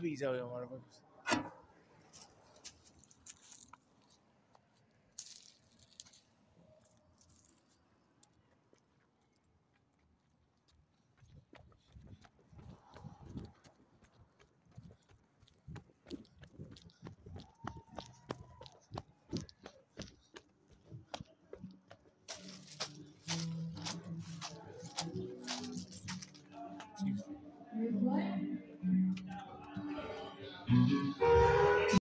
Peace out, motherfuckers. Mm-hmm.